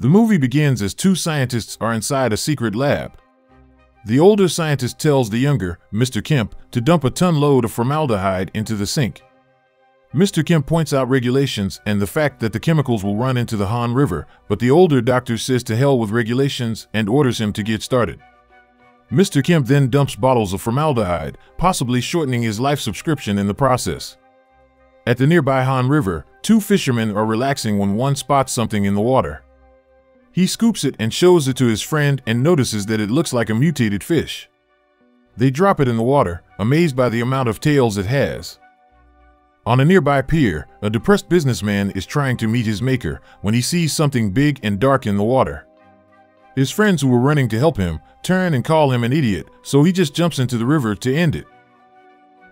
The movie begins as two scientists are inside a secret lab. The older scientist tells the younger, Mr. Kemp, to dump a ton load of formaldehyde into the sink. Mr. Kemp points out regulations and the fact that the chemicals will run into the Han River, but the older doctor says to hell with regulations and orders him to get started. Mr. Kemp then dumps bottles of formaldehyde, possibly shortening his life subscription in the process. At the nearby Han River, two fishermen are relaxing when one spots something in the water. He scoops it and shows it to his friend and notices that it looks like a mutated fish. They drop it in the water, amazed by the amount of tails it has. On a nearby pier, a depressed businessman is trying to meet his maker when he sees something big and dark in the water. His friends who were running to help him turn and call him an idiot, so he just jumps into the river to end it.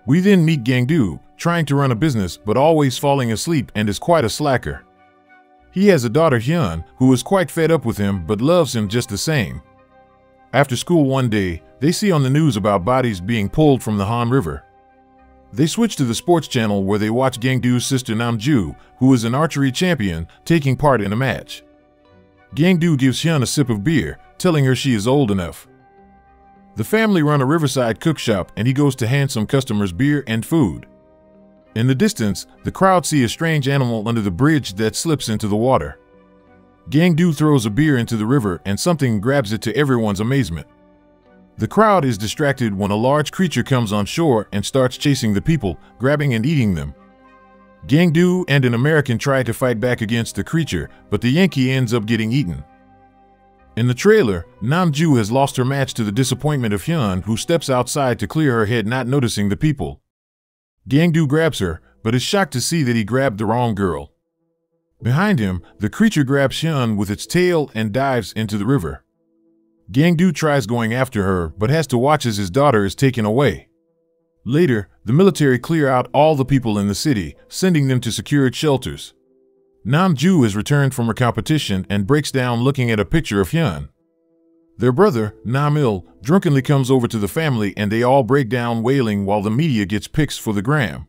We then meet Gangdu, trying to run a business but always falling asleep and is quite a slacker. He has a daughter Hyun who is quite fed up with him but loves him just the same. After school one day, they see on the news about bodies being pulled from the Han River. They switch to the sports channel where they watch Gangdu's sister Namju, who is an archery champion, taking part in a match. Gangdu gives Hyun a sip of beer, telling her she is old enough. The family run a riverside cook shop and he goes to hand some customers beer and food. In the distance, the crowd see a strange animal under the bridge that slips into the water. Gangdu throws a beer into the river and something grabs it to everyone's amazement. The crowd is distracted when a large creature comes on shore and starts chasing the people, grabbing and eating them. Gangdu and an American try to fight back against the creature, but the Yankee ends up getting eaten. In the trailer, Namju has lost her match to the disappointment of Hyun, who steps outside to clear her head not noticing the people. Gangdu grabs her, but is shocked to see that he grabbed the wrong girl. Behind him, the creature grabs Hyun with its tail and dives into the river. Gangdu tries going after her, but has to watch as his daughter is taken away. Later, the military clear out all the people in the city, sending them to secured shelters. Namju is returned from her competition and breaks down looking at a picture of Hyun. Their brother, Namil, drunkenly comes over to the family and they all break down wailing while the media gets pics for the gram.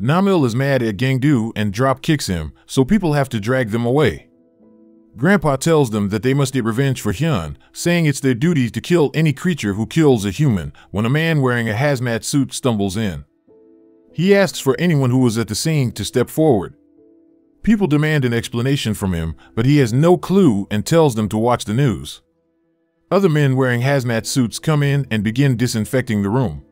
Namil is mad at Gangdu and drop kicks him, so people have to drag them away. Grandpa tells them that they must get revenge for Hyun, saying it's their duty to kill any creature who kills a human when a man wearing a hazmat suit stumbles in. He asks for anyone who was at the scene to step forward. People demand an explanation from him, but he has no clue and tells them to watch the news. Other men wearing hazmat suits come in and begin disinfecting the room.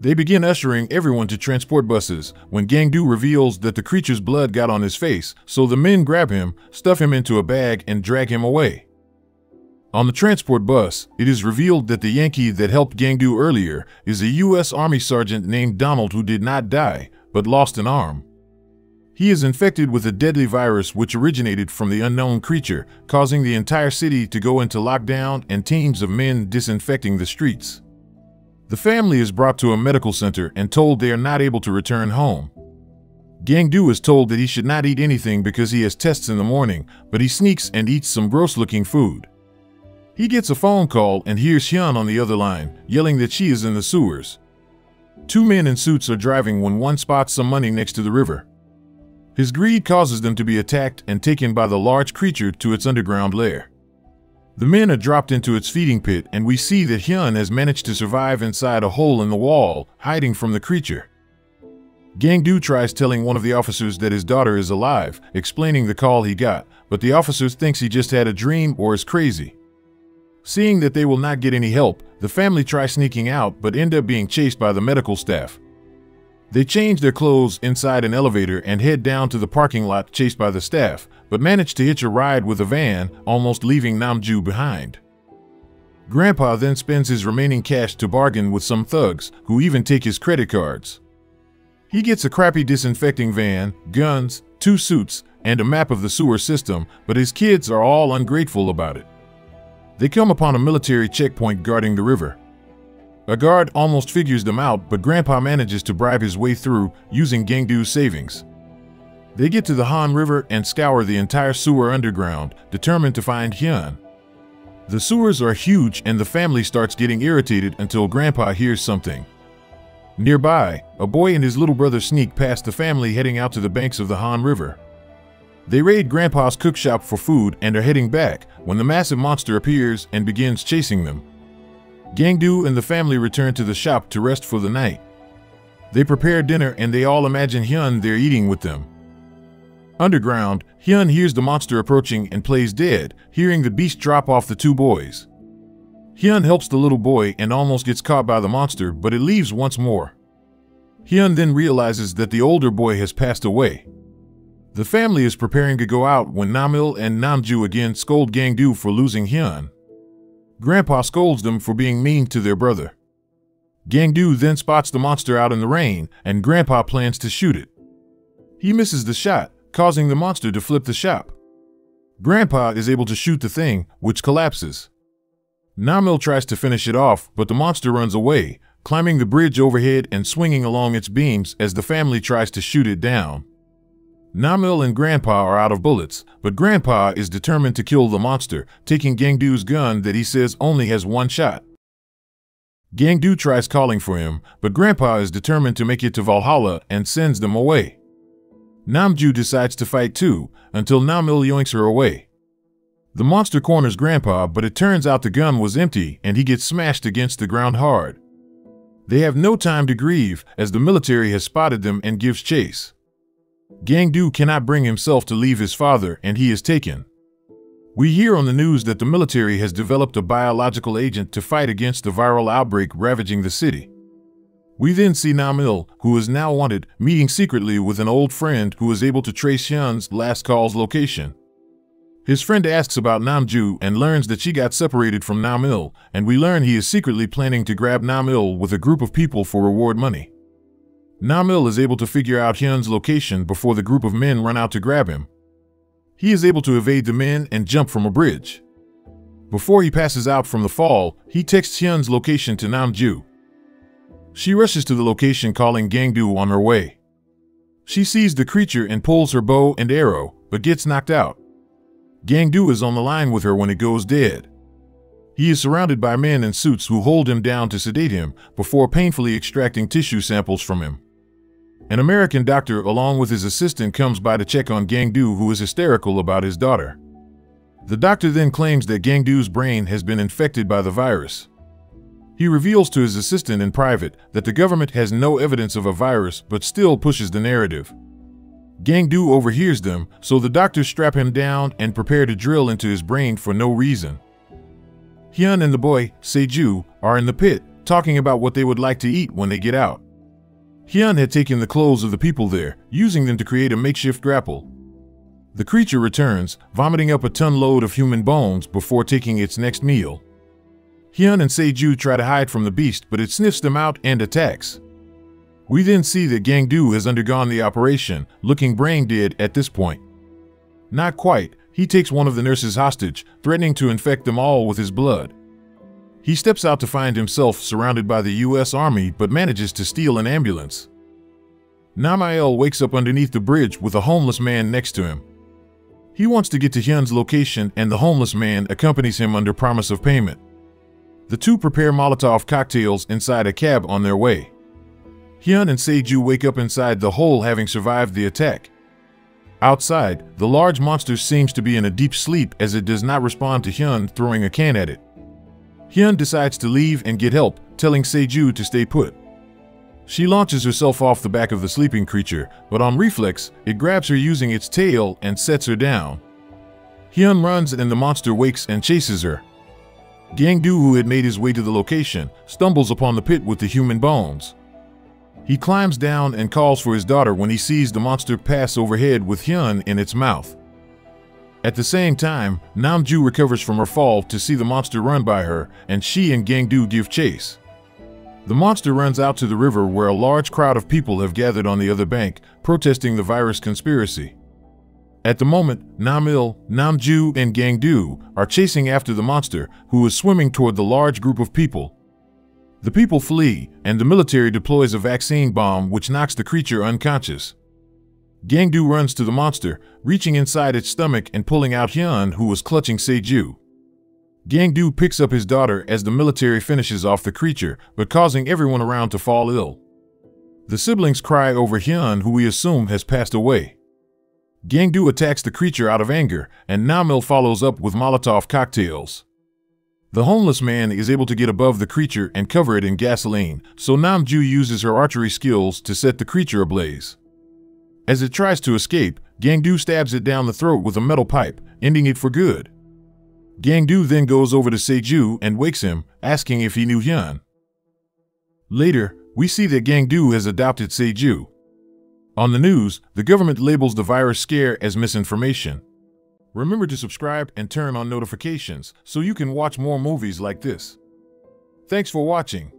They begin ushering everyone to transport buses when Gangdu reveals that the creature's blood got on his face, so the men grab him, stuff him into a bag, and drag him away. On the transport bus, it is revealed that the Yankee that helped Gangdu earlier is a U.S. Army sergeant named Donald who did not die, but lost an arm. He is infected with a deadly virus which originated from the unknown creature, causing the entire city to go into lockdown and teams of men disinfecting the streets. The family is brought to a medical center and told they are not able to return home. Gangdu is told that he should not eat anything because he has tests in the morning, but he sneaks and eats some gross looking food. He gets a phone call and hears Hyun on the other line, yelling that she is in the sewers. Two men in suits are driving when one spots some money next to the river. His greed causes them to be attacked and taken by the large creature to its underground lair. The men are dropped into its feeding pit, and we see that Hyun has managed to survive inside a hole in the wall, hiding from the creature. Gangdu tries telling one of the officers that his daughter is alive, explaining the call he got, but the officer thinks he just had a dream or is crazy. Seeing that they will not get any help, the family try sneaking out but end up being chased by the medical staff. They change their clothes inside an elevator and head down to the parking lot chased by the staff, but manage to hitch a ride with a van, almost leaving Namju behind. Grandpa then spends his remaining cash to bargain with some thugs, who even take his credit cards. He gets a crappy disinfecting van, guns, two suits, and a map of the sewer system, but his kids are all ungrateful about it. They come upon a military checkpoint guarding the river. A guard almost figures them out, but Grandpa manages to bribe his way through using Gangdu's savings. They get to the Han River and scour the entire sewer underground, determined to find Hyun. The sewers are huge and the family starts getting irritated until Grandpa hears something. Nearby, a boy and his little brother sneak past the family heading out to the banks of the Han River. They raid Grandpa's cookshop for food and are heading back when the massive monster appears and begins chasing them. Gangdu and the family return to the shop to rest for the night. They prepare dinner and they all imagine Hyun there eating with them. Underground, Hyun hears the monster approaching and plays dead, hearing the beast drop off the two boys. Hyun helps the little boy and almost gets caught by the monster, but it leaves once more. Hyun then realizes that the older boy has passed away. The family is preparing to go out when Namil and Namju again scold Gangdu for losing Hyun. Grandpa scolds them for being mean to their brother. Gangdu then spots the monster out in the rain, and Grandpa plans to shoot it. He misses the shot, causing the monster to flip the shop. Grandpa is able to shoot the thing, which collapses. Namil tries to finish it off, but the monster runs away, climbing the bridge overhead and swinging along its beams as the family tries to shoot it down. Namil and Grandpa are out of bullets, but Grandpa is determined to kill the monster, taking Gangdu's gun that he says only has one shot. Gangdu tries calling for him, but Grandpa is determined to make it to Valhalla and sends them away. Namju decides to fight too, until Namil yoinks her away. The monster corners Grandpa, but it turns out the gun was empty and he gets smashed against the ground hard. They have no time to grieve, as the military has spotted them and gives chase. Gangdu cannot bring himself to leave his father and he is taken. We hear on the news that the military has developed a biological agent to fight against the viral outbreak ravaging the city. We then see Namil, who is now wanted, meeting secretly with an old friend who is able to trace Hyun's last call's location. His friend asks about Namju and learns that she got separated from Namil, and we learn he is secretly planning to grab Namil with a group of people for reward money. Namil is able to figure out Hyun's location before the group of men run out to grab him. He is able to evade the men and jump from a bridge. Before he passes out from the fall, he texts Hyun's location to Namju. She rushes to the location calling Gangdu on her way. She sees the creature and pulls her bow and arrow, but gets knocked out. Gangdu is on the line with her when it goes dead. He is surrounded by men in suits who hold him down to sedate him before painfully extracting tissue samples from him. An American doctor, along with his assistant, comes by to check on Gangdu, who is hysterical about his daughter. The doctor then claims that Gangdu's brain has been infected by the virus. He reveals to his assistant in private that the government has no evidence of a virus but still pushes the narrative. Gangdu overhears them, so the doctors strap him down and prepare to drill into his brain for no reason. Hyun and the boy, Seju, are in the pit, talking about what they would like to eat when they get out. Hyun had taken the clothes of the people there, using them to create a makeshift grapple. The creature returns, vomiting up a ton load of human bones before taking its next meal. Hyun and Seju try to hide from the beast, but it sniffs them out and attacks. We then see that Gangdu has undergone the operation, looking brain dead at this point. Not quite, he takes one of the nurses hostage, threatening to infect them all with his blood. He steps out to find himself surrounded by the US Army but manages to steal an ambulance. Namil wakes up underneath the bridge with a homeless man next to him. He wants to get to Hyun's location and the homeless man accompanies him under promise of payment. The two prepare Molotov cocktails inside a cab on their way. Hyun and Seju wake up inside the hole having survived the attack. Outside, the large monster seems to be in a deep sleep as it does not respond to Hyun throwing a can at it. Hyun decides to leave and get help, telling Seju to stay put. She launches herself off the back of the sleeping creature, but on reflex, it grabs her using its tail and sets her down. Hyun runs and the monster wakes and chases her. Gangdu, who had made his way to the location, stumbles upon the pit with the human bones. He climbs down and calls for his daughter when he sees the monster pass overhead with Hyun in its mouth. At the same time, Namju recovers from her fall to see the monster run by her, and she and Gangdu give chase. The monster runs out to the river where a large crowd of people have gathered on the other bank, protesting the virus conspiracy. At the moment, Namil, Namju, and Gangdu are chasing after the monster, who is swimming toward the large group of people. The people flee, and the military deploys a vaccine bomb which knocks the creature unconscious. Gangdu runs to the monster, reaching inside its stomach and pulling out Hyun, who was clutching Seju. Gangdu picks up his daughter as the military finishes off the creature, but causing everyone around to fall ill. The siblings cry over Hyun, who we assume has passed away. Gangdu attacks the creature out of anger, and Namil follows up with Molotov cocktails. The homeless man is able to get above the creature and cover it in gasoline, so Namju uses her archery skills to set the creature ablaze. As it tries to escape, Gangdu stabs it down the throat with a metal pipe, ending it for good. Gangdu then goes over to Seju and wakes him, asking if he knew Hyun. Later, we see that Gangdu has adopted Seju. On the news, the government labels the virus scare as misinformation. Remember to subscribe and turn on notifications so you can watch more movies like this. Thanks for watching.